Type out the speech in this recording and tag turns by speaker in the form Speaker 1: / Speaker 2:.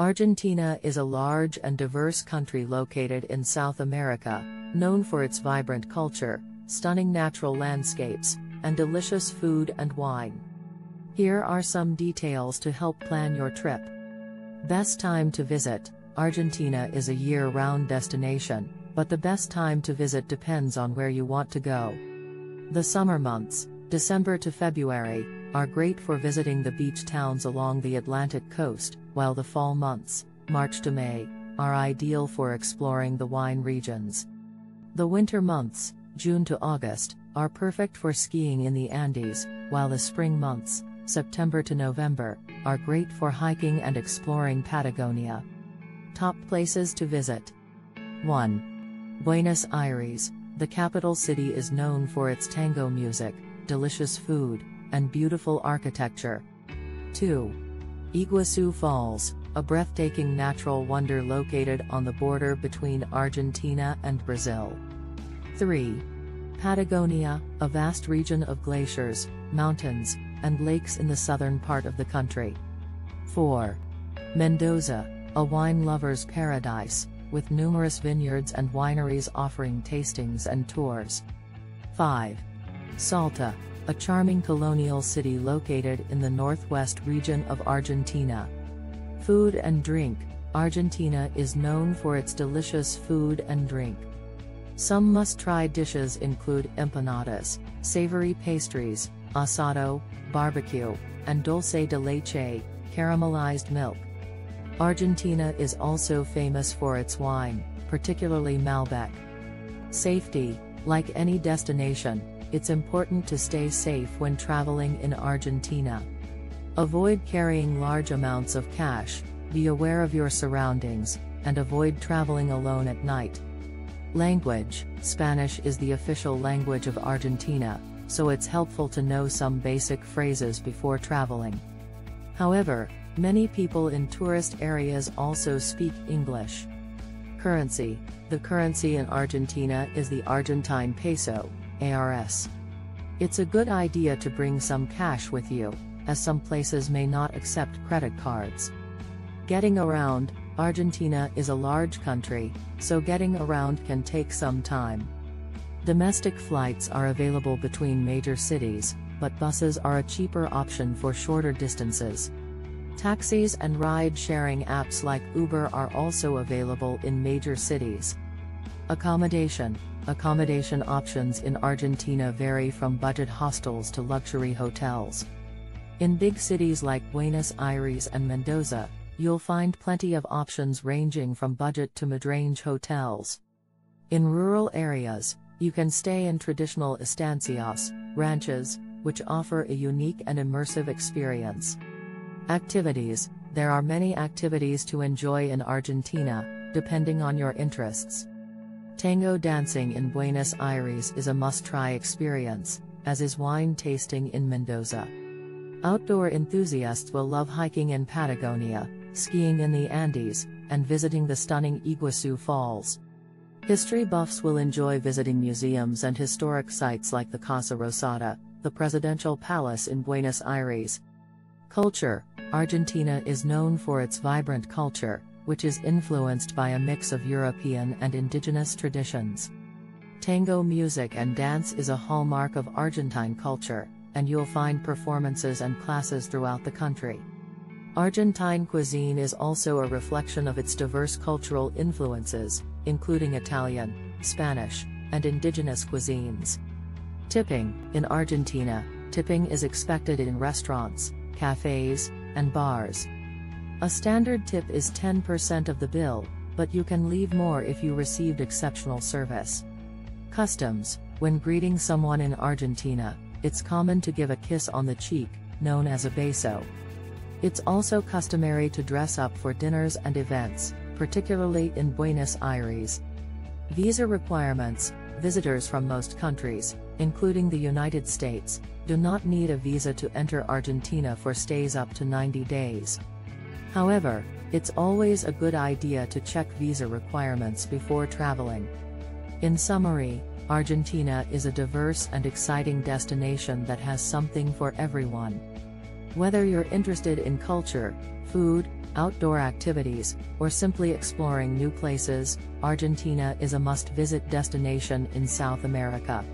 Speaker 1: Argentina is a large and diverse country located in South America, known for its vibrant culture, stunning natural landscapes, and delicious food and wine. Here are some details to help plan your trip. Best time to visit Argentina is a year round destination, but the best time to visit depends on where you want to go. The summer months, December to February, are great for visiting the beach towns along the Atlantic coast, while the fall months, March to May, are ideal for exploring the wine regions. The winter months, June to August, are perfect for skiing in the Andes, while the spring months, September to November, are great for hiking and exploring Patagonia. Top places to visit 1. Buenos Aires, the capital city is known for its tango music, delicious food, and beautiful architecture. 2. Iguazu Falls, a breathtaking natural wonder located on the border between Argentina and Brazil. 3. Patagonia, a vast region of glaciers, mountains, and lakes in the southern part of the country. 4. Mendoza, a wine lover's paradise, with numerous vineyards and wineries offering tastings and tours. 5. Salta, a charming colonial city located in the northwest region of Argentina. Food and drink Argentina is known for its delicious food and drink. Some must-try dishes include empanadas, savory pastries, asado, barbecue, and dulce de leche, caramelized milk. Argentina is also famous for its wine, particularly Malbec. Safety, like any destination, it's important to stay safe when traveling in Argentina. Avoid carrying large amounts of cash, be aware of your surroundings, and avoid traveling alone at night. Language Spanish is the official language of Argentina, so it's helpful to know some basic phrases before traveling. However, many people in tourist areas also speak English. Currency The currency in Argentina is the Argentine peso, ARS. It's a good idea to bring some cash with you, as some places may not accept credit cards. Getting around Argentina is a large country, so getting around can take some time. Domestic flights are available between major cities, but buses are a cheaper option for shorter distances. Taxis and ride-sharing apps like Uber are also available in major cities. Accommodation Accommodation options in Argentina vary from budget hostels to luxury hotels. In big cities like Buenos Aires and Mendoza, you'll find plenty of options ranging from budget to mid-range hotels. In rural areas, you can stay in traditional estancias, ranches, which offer a unique and immersive experience. Activities There are many activities to enjoy in Argentina, depending on your interests. Tango dancing in Buenos Aires is a must try experience, as is wine tasting in Mendoza. Outdoor enthusiasts will love hiking in Patagonia, skiing in the Andes, and visiting the stunning Iguazu Falls. History buffs will enjoy visiting museums and historic sites like the Casa Rosada, the presidential palace in Buenos Aires. Culture Argentina is known for its vibrant culture, which is influenced by a mix of European and indigenous traditions. Tango music and dance is a hallmark of Argentine culture, and you'll find performances and classes throughout the country. Argentine cuisine is also a reflection of its diverse cultural influences, including Italian, Spanish, and indigenous cuisines. Tipping In Argentina, tipping is expected in restaurants, cafes, and bars. A standard tip is 10% of the bill, but you can leave more if you received exceptional service. Customs When greeting someone in Argentina, it's common to give a kiss on the cheek, known as a beso. It's also customary to dress up for dinners and events, particularly in Buenos Aires. Visa requirements Visitors from most countries, including the United States, do not need a visa to enter Argentina for stays up to 90 days. However, it's always a good idea to check visa requirements before traveling. In summary, Argentina is a diverse and exciting destination that has something for everyone. Whether you're interested in culture, food, outdoor activities, or simply exploring new places, Argentina is a must visit destination in South America.